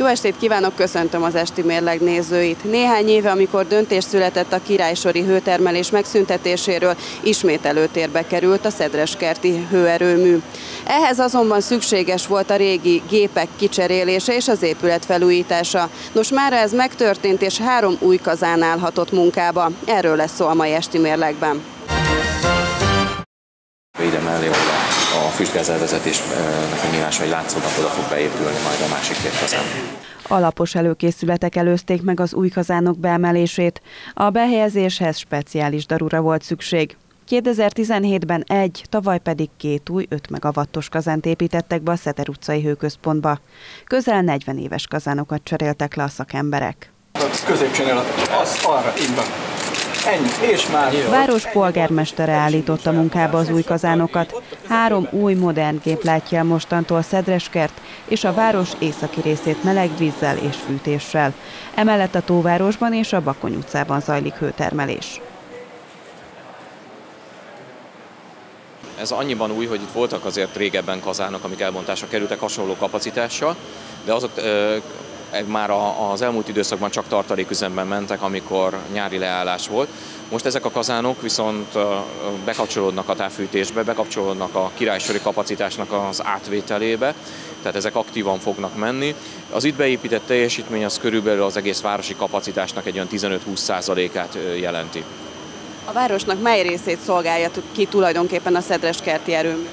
Jó estét kívánok, köszöntöm az esti mérleg nézőit. Néhány éve, amikor döntés született a királysori hőtermelés megszüntetéséről, ismét előtérbe került a Szedreskerti hőerőmű. Ehhez azonban szükséges volt a régi gépek kicserélése és az épület felújítása. Nos, már ez megtörtént, és három új kazán állhatott munkába. Erről lesz szó a mai esti mérlegben. Ide mellé, füstgázelvezetésnek a nyílása, hogy látszódnak, oda fog beépülni majd a másik két kazán. Alapos előkészületek előzték meg az új kazánok beemelését. A behelyezéshez speciális darura volt szükség. 2017-ben egy, tavaly pedig két új 5 megawattos kazánt építettek be a Szeter utcai hőközpontba. Közel 40 éves kazánokat cseréltek le a szakemberek. Középcsénél az arra, így van. Ennyi, és már. Város polgármestere állította munkába az új kazánokat. Három új modern gép látja mostantól Szedreskert és a város északi részét meleg vízzel és fűtéssel. Emellett a Tóvárosban és a Bakony utcában zajlik hőtermelés. Ez annyiban új, hogy itt voltak azért régebben kazánok, amik elbontásra kerültek hasonló kapacitással, de azok már az elmúlt időszakban csak tartaléküzemben mentek, amikor nyári leállás volt. Most ezek a kazánok viszont bekapcsolódnak a távfűtésbe, bekapcsolódnak a királysori kapacitásnak az átvételébe, tehát ezek aktívan fognak menni. Az itt beépített teljesítmény az körülbelül az egész városi kapacitásnak egy olyan 15-20%-át jelenti. A városnak mely részét szolgálja ki tulajdonképpen a Szedreskerti erőmű?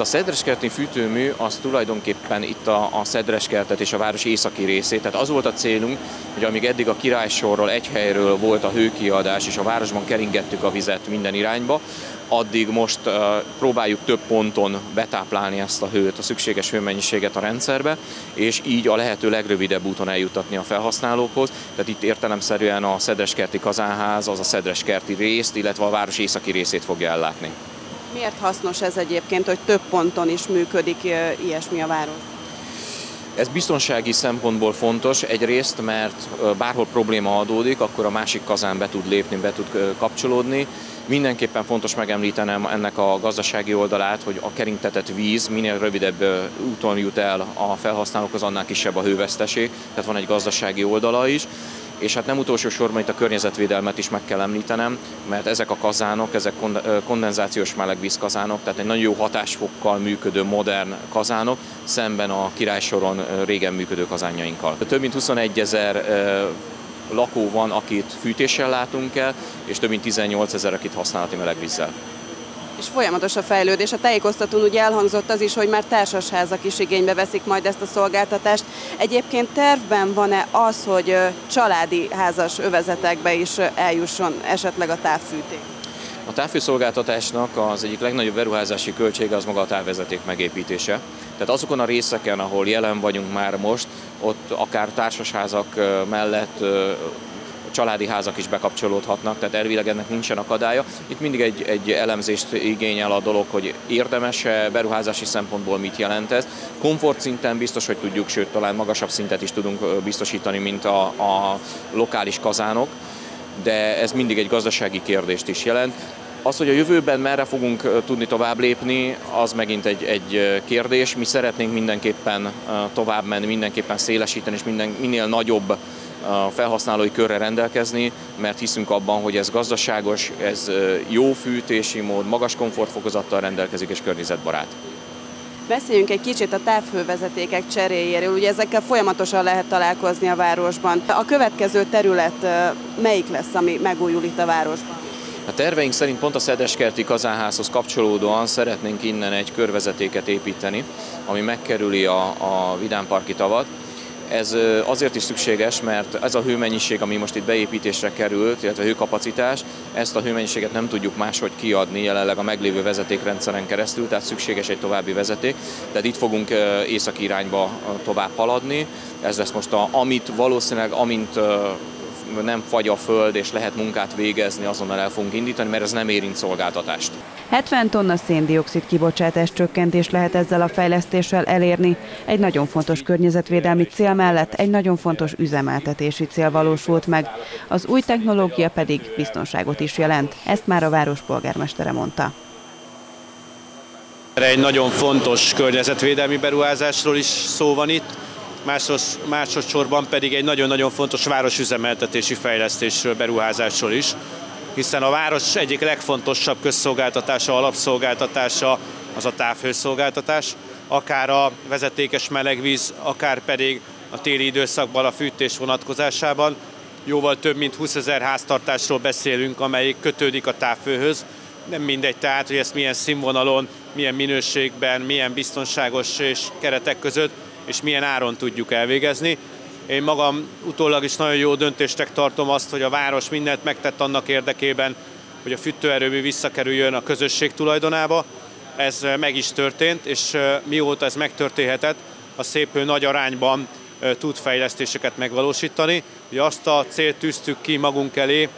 A Szedreskerti fűtőmű az tulajdonképpen itt a, a Szedreskertet és a város északi részét. Tehát az volt a célunk, hogy amíg eddig a királysorról egy helyről volt a hőkiadás, és a városban keringettük a vizet minden irányba, addig most uh, próbáljuk több ponton betáplálni ezt a hőt, a szükséges hőmennyiséget a rendszerbe, és így a lehető legrövidebb úton eljuttatni a felhasználókhoz. Tehát itt értelemszerűen a Szedreskerti kazánház, az a Szedreskerti részt, illetve a város északi részét fogja ellátni. Miért hasznos ez egyébként, hogy több ponton is működik ilyesmi a város? Ez biztonsági szempontból fontos egyrészt, mert bárhol probléma adódik, akkor a másik kazán be tud lépni, be tud kapcsolódni. Mindenképpen fontos megemlítenem ennek a gazdasági oldalát, hogy a keringtetett víz minél rövidebb úton jut el a felhasználókhoz, annál kisebb a hőveszteség, tehát van egy gazdasági oldala is és hát nem utolsó sorban itt a környezetvédelmet is meg kell említenem, mert ezek a kazánok, ezek kondenzációs melegvíz kazánok, tehát egy nagyon jó hatásfokkal működő modern kazánok, szemben a királysoron régen működő kazánjainkkal. Több mint 21 ezer lakó van, akit fűtéssel látunk el, és több mint 18 ezer, akit használati melegvízzel és folyamatos a fejlődés. A tájékoztatón ugye elhangzott az is, hogy már társasházak is igénybe veszik majd ezt a szolgáltatást. Egyébként tervben van-e az, hogy családi házas övezetekbe is eljusson esetleg a távfűtés? A távfőszolgáltatásnak az egyik legnagyobb beruházási költsége az maga a távvezeték megépítése. Tehát azokon a részeken, ahol jelen vagyunk már most, ott akár társasházak mellett családi házak is bekapcsolódhatnak, tehát elvileg ennek nincsen akadálya. Itt mindig egy, egy elemzést igényel a dolog, hogy érdemes-e beruházási szempontból mit jelent ez. Komfort szinten biztos, hogy tudjuk, sőt talán magasabb szintet is tudunk biztosítani, mint a, a lokális kazánok, de ez mindig egy gazdasági kérdést is jelent. Az, hogy a jövőben merre fogunk tudni tovább lépni, az megint egy, egy kérdés. Mi szeretnénk mindenképpen tovább menni, mindenképpen szélesíteni, és minden, minél nagyobb a felhasználói körre rendelkezni, mert hiszünk abban, hogy ez gazdaságos, ez jó fűtési mód, magas komfortfokozattal rendelkezik és környezetbarát. Beszéljünk egy kicsit a távhővezetékek cseréjéről. Ugye ezekkel folyamatosan lehet találkozni a városban. A következő terület melyik lesz, ami megújul itt a városban? A terveink szerint pont a Szedeskerti kazánházhoz kapcsolódóan szeretnénk innen egy körvezetéket építeni, ami megkerüli a, a Vidámparki tavat, ez azért is szükséges, mert ez a hőmennyiség, ami most itt beépítésre került, illetve hőkapacitás, ezt a hőmennyiséget nem tudjuk máshogy kiadni jelenleg a meglévő vezetékrendszeren keresztül, tehát szükséges egy további vezeték. Tehát itt fogunk északi irányba tovább haladni. Ez lesz most, a, amit valószínűleg, amint nem fagy a föld, és lehet munkát végezni, azonnal el fogunk indítani, mert ez nem érint szolgáltatást. 70 tonna széndiokszid kibocsátás csökkentés lehet ezzel a fejlesztéssel elérni. Egy nagyon fontos környezetvédelmi cél mellett egy nagyon fontos üzemeltetési cél valósult meg. Az új technológia pedig biztonságot is jelent. Ezt már a város polgármestere mondta. Egy nagyon fontos környezetvédelmi beruházásról is szó van itt másos, másodszorban pedig egy nagyon-nagyon fontos városüzemeltetési fejlesztésről, beruházásról is, hiszen a város egyik legfontosabb közszolgáltatása, alapszolgáltatása az a távhőszolgáltatás, akár a vezetékes melegvíz, akár pedig a téli időszakban a fűtés vonatkozásában. Jóval több mint 20 ezer háztartásról beszélünk, amelyik kötődik a távfőhöz. Nem mindegy tehát, hogy ezt milyen színvonalon, milyen minőségben, milyen biztonságos és keretek között, és milyen áron tudjuk elvégezni. Én magam utólag is nagyon jó döntéstek tartom azt, hogy a város mindent megtett annak érdekében, hogy a fűtőerőmű visszakerüljön a közösség tulajdonába. Ez meg is történt, és mióta ez megtörténhetett, a szép nagy arányban tud fejlesztéseket megvalósítani. Ugye azt a célt tűztük ki magunk elé,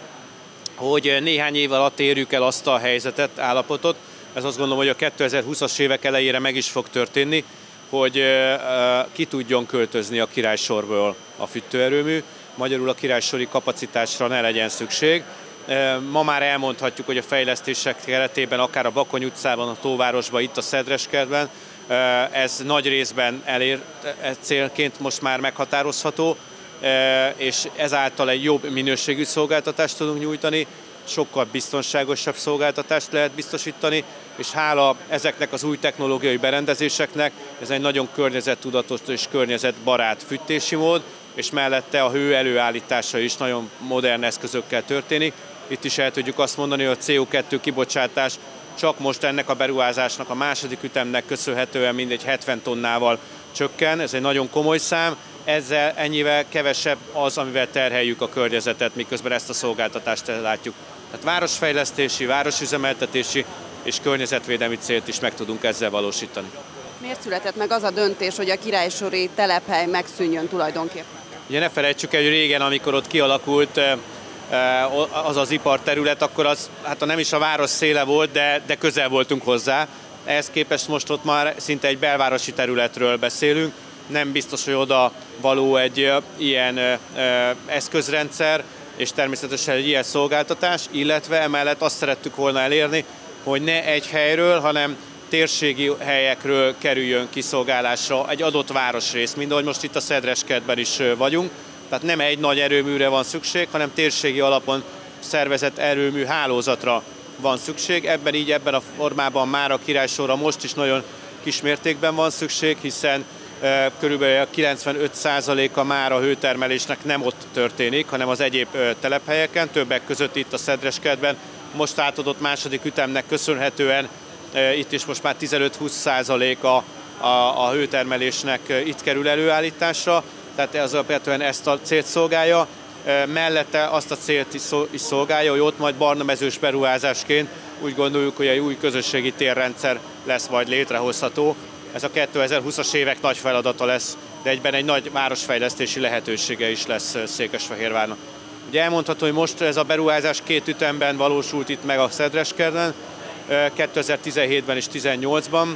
hogy néhány év alatt érjük el azt a helyzetet, állapotot, ez azt gondolom, hogy a 2020-as évek elejére meg is fog történni, hogy ki tudjon költözni a királysorból a fűtőerőmű, magyarul a királysori kapacitásra ne legyen szükség. Ma már elmondhatjuk, hogy a fejlesztések keretében, akár a Bakony utcában, a Tóvárosban, itt a Szedreskertben, ez nagy részben elért e célként most már meghatározható, és ezáltal egy jobb minőségű szolgáltatást tudunk nyújtani, sokkal biztonságosabb szolgáltatást lehet biztosítani, és hála ezeknek az új technológiai berendezéseknek ez egy nagyon környezettudatos és környezetbarát fűtési mód, és mellette a hő előállítása is nagyon modern eszközökkel történik. Itt is el tudjuk azt mondani, hogy a CO2 kibocsátás csak most ennek a beruházásnak a második ütemnek köszönhetően mindegy 70 tonnával csökken. Ez egy nagyon komoly szám, ezzel ennyivel kevesebb az, amivel terheljük a környezetet, miközben ezt a szolgáltatást látjuk. Tehát városfejlesztési, városüzemeltetési és környezetvédelmi célt is meg tudunk ezzel valósítani. Miért született meg az a döntés, hogy a királysori telephely megszűnjön tulajdonképpen? Ugye ne felejtsük el, hogy régen, amikor ott kialakult eh, eh, az az iparterület, akkor az hát nem is a város széle volt, de, de közel voltunk hozzá. Ehhez képest most ott már szinte egy belvárosi területről beszélünk. Nem biztos, hogy oda való egy eh, ilyen eszközrendszer, és természetesen egy ilyen szolgáltatás, illetve emellett azt szerettük volna elérni, hogy ne egy helyről, hanem térségi helyekről kerüljön kiszolgálásra egy adott városrész, mint ahogy most itt a Szedreskertben is vagyunk. Tehát nem egy nagy erőműre van szükség, hanem térségi alapon szervezett erőmű hálózatra van szükség. Ebben így, ebben a formában már a királysorra most is nagyon kismértékben van szükség, hiszen körülbelül 95%-a már a hőtermelésnek nem ott történik, hanem az egyéb telephelyeken, többek között itt a Szedreskertben. Most átadott második ütemnek köszönhetően itt is most már 15-20% a, a, a hőtermelésnek itt kerül előállításra, tehát ez alapvetően ezt a célt szolgálja. Mellette azt a célt is szolgálja, hogy ott majd barna mezős beruházásként úgy gondoljuk, hogy egy új közösségi térrendszer lesz majd létrehozható, ez a 2020-as évek nagy feladata lesz, de egyben egy nagy városfejlesztési lehetősége is lesz Székesfehérvárnak. Ugye elmondható, hogy most ez a beruházás két ütemben valósult itt meg a Szedreskerden, 2017-ben és 2018-ban.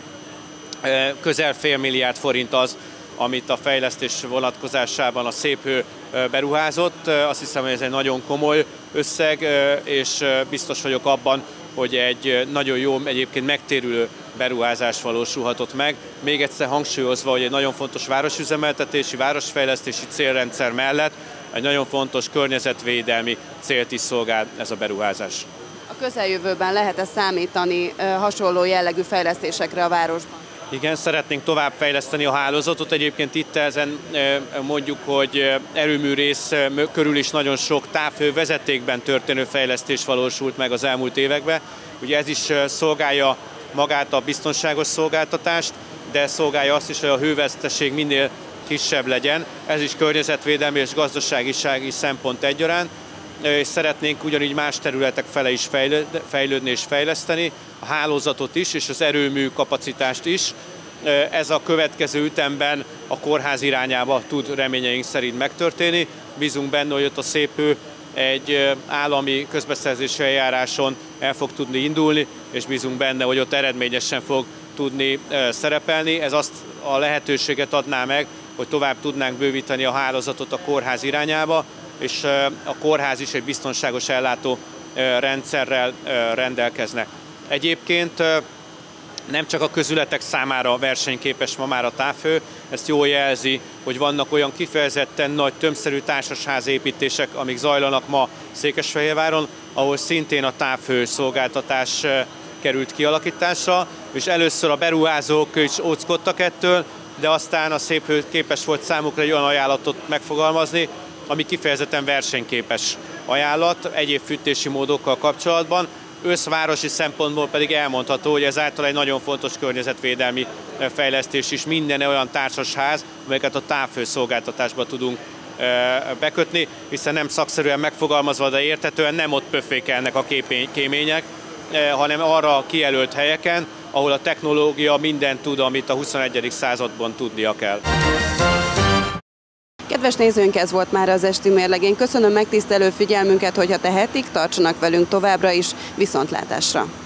Közel fél milliárd forint az, amit a fejlesztés vonatkozásában a Széphő beruházott. Azt hiszem, hogy ez egy nagyon komoly összeg, és biztos vagyok abban, hogy egy nagyon jó, egyébként megtérülő beruházás valósulhatott meg. Még egyszer hangsúlyozva, hogy egy nagyon fontos városüzemeltetési, városfejlesztési célrendszer mellett egy nagyon fontos környezetvédelmi célt is szolgál ez a beruházás. A közeljövőben lehet-e számítani hasonló jellegű fejlesztésekre a városban? Igen, szeretnénk tovább fejleszteni a hálózatot. Egyébként itt ezen mondjuk, hogy erőmű rész körül is nagyon sok távhő vezetékben történő fejlesztés valósult meg az elmúlt években. Ugye ez is szolgálja magát a biztonságos szolgáltatást, de szolgálja azt is, hogy a hőveszteség minél kisebb legyen. Ez is környezetvédelmi és gazdaságisági szempont egyaránt, és szeretnénk ugyanígy más területek fele is fejlődni és fejleszteni, a hálózatot is, és az erőmű kapacitást is. Ez a következő ütemben a kórház irányába tud reményeink szerint megtörténni. Bízunk benne, hogy ott a szépő egy állami közbeszerzési eljáráson el fog tudni indulni, és bízunk benne, hogy ott eredményesen fog tudni szerepelni. Ez azt a lehetőséget adná meg, hogy tovább tudnánk bővíteni a hálózatot a kórház irányába, és a kórház is egy biztonságos ellátó rendszerrel rendelkezne. Egyébként nem csak a közületek számára versenyképes ma már a távhő, ezt jól jelzi, hogy vannak olyan kifejezetten nagy tömszerű társasházépítések, amik zajlanak ma Székesfehérváron, ahol szintén a távhő szolgáltatás került kialakításra, és először a beruházók is óckodtak ettől, de aztán a szép hő képes volt számukra egy olyan ajánlatot megfogalmazni, ami kifejezetten versenyképes ajánlat egyéb fűtési módokkal kapcsolatban, összvárosi szempontból pedig elmondható, hogy ezáltal egy nagyon fontos környezetvédelmi fejlesztés is minden olyan társasház, amelyeket a távhőszolgáltatásba tudunk bekötni, hiszen nem szakszerűen megfogalmazva, de értetően nem ott pöffékelnek a kémények, hanem arra kijelölt helyeken, ahol a technológia mindent tud, amit a 21. században tudnia kell. Kedves nézőnk, ez volt már az esti mérlegén. Köszönöm megtisztelő figyelmünket, hogyha tehetik, tartsanak velünk továbbra is. Viszontlátásra!